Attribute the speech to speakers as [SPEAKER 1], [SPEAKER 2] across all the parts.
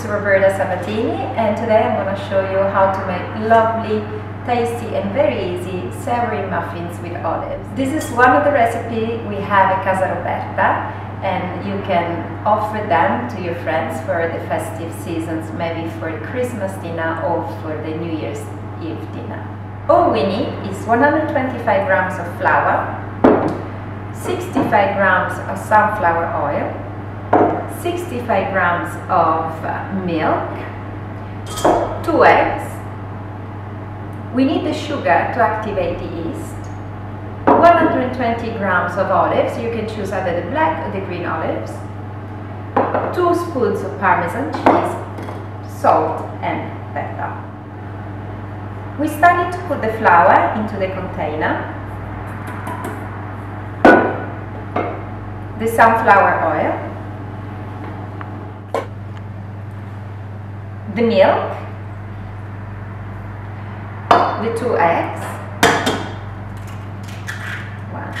[SPEAKER 1] is Roberta Sabatini and today I'm going to show you how to make lovely, tasty and very easy savory muffins with olives. This is one of the recipes we have at Casa Roberta and you can offer them to your friends for the festive seasons, maybe for Christmas dinner or for the New Year's Eve dinner. All we need is 125 grams of flour, 65 grams of sunflower oil, 65 grams of uh, milk, 2 eggs. We need the sugar to activate the yeast. 120 grams of olives, you can choose either the black or the green olives. 2 spoons of parmesan cheese, salt and pepper. We started to put the flour into the container. The sunflower oil the milk, the two eggs, one,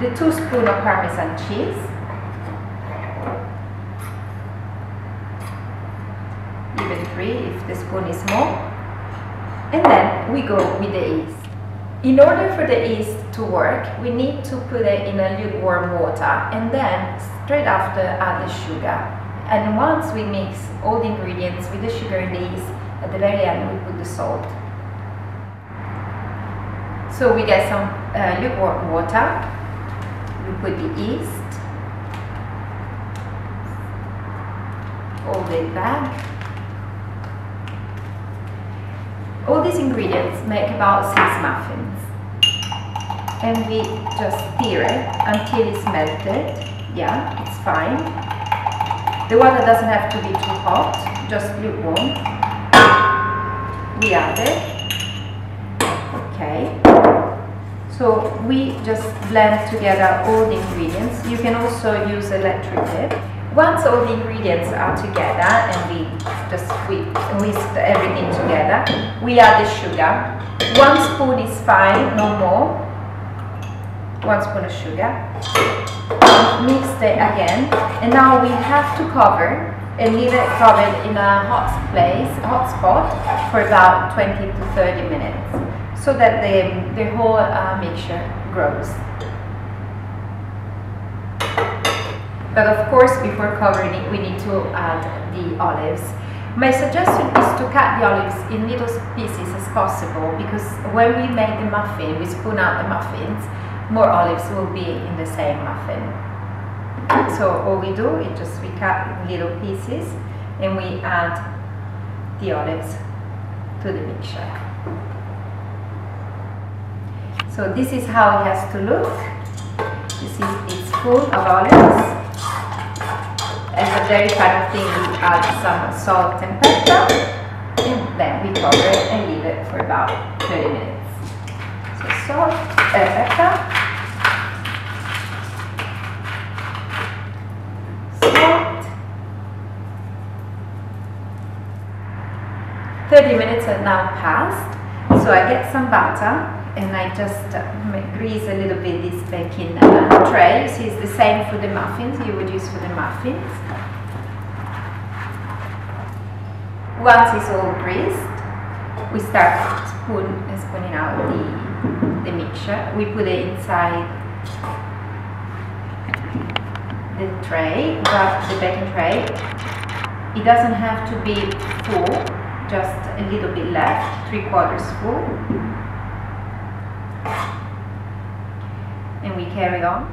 [SPEAKER 1] the two spoon of parmesan cheese, even three if the spoon is small, and then we go with the yeast. In order for the yeast to work, we need to put it in a lukewarm water and then straight after add the sugar. And once we mix all the ingredients with the sugar and the yeast, at the very end we put the salt. So we get some uh, lukewarm water, we put the yeast, all the back, All these ingredients make about six muffins. And we just stir it until it's melted. Yeah, it's fine. The water doesn't have to be too hot, just lukewarm. We add it. Okay. So we just blend together all the ingredients. You can also use electric whip. Once all the ingredients are together and we just whisk everything together, we add the sugar. One spoon is fine, no more. One spoon of sugar. Mix it again. And now we have to cover and leave it covered in a hot place, hot spot for about 20 to 30 minutes so that the, the whole uh, mixture grows. But of course, before covering it, we need to add the olives. My suggestion is to cut the olives in little pieces as possible because when we make the muffin, we spoon out the muffins, more olives will be in the same muffin. So all we do is just we cut little pieces and we add the olives to the mixture. So this is how it has to look. This is it's full of olives as a very final thing, we add some salt and pepper, and then we cover it and leave it for about 30 minutes. So salt, pepper, salt. 30 minutes have now passed, so I get some butter and I just uh, grease a little bit this baking uh, tray. You see it's the same for the muffins you would use for the muffins. Once it's all greased, we start spoon, spooning out the, the mixture. We put it inside the tray, the baking tray. It doesn't have to be full, just a little bit left, three quarters full. And we carry on.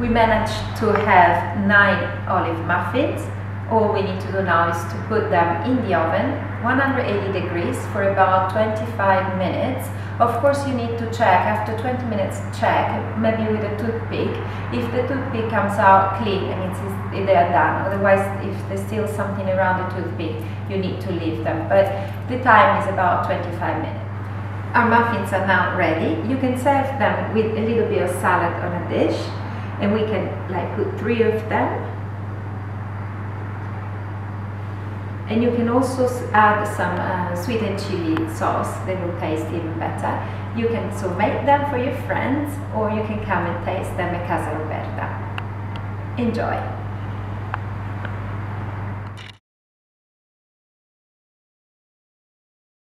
[SPEAKER 1] We managed to have nine olive muffins. All we need to do now is to put them in the oven, 180 degrees for about 25 minutes. Of course you need to check, after 20 minutes check, maybe with a toothpick, if the toothpick comes out clean and it's, they are done. Otherwise, if there's still something around the toothpick, you need to leave them. But the time is about 25 minutes. Our muffins are now ready. You can serve them with a little bit of salad on a dish and we can like put three of them. And you can also add some uh, sweet and chili sauce that will taste even better. You can so make them for your friends or you can come and taste them at Casa Roberta. Enjoy!